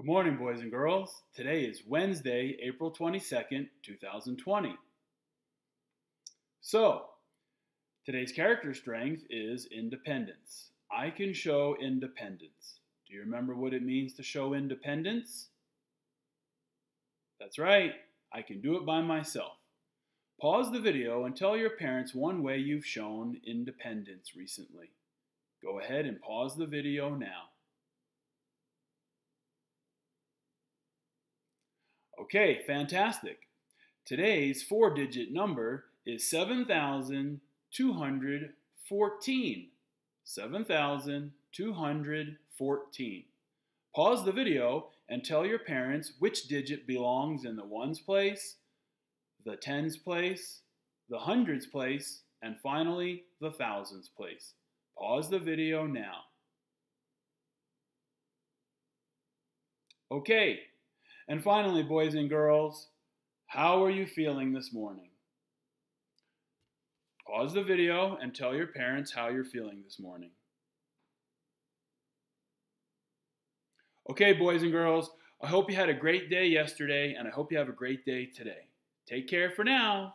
Good morning, boys and girls. Today is Wednesday, April 22nd, 2020. So, today's character strength is independence. I can show independence. Do you remember what it means to show independence? That's right, I can do it by myself. Pause the video and tell your parents one way you've shown independence recently. Go ahead and pause the video now. Okay, fantastic. Today's four digit number is 7,214. 7,214. Pause the video and tell your parents which digit belongs in the ones place, the tens place, the hundreds place, and finally the thousands place. Pause the video now. Okay, and finally, boys and girls, how are you feeling this morning? Pause the video and tell your parents how you're feeling this morning. Okay, boys and girls, I hope you had a great day yesterday, and I hope you have a great day today. Take care for now.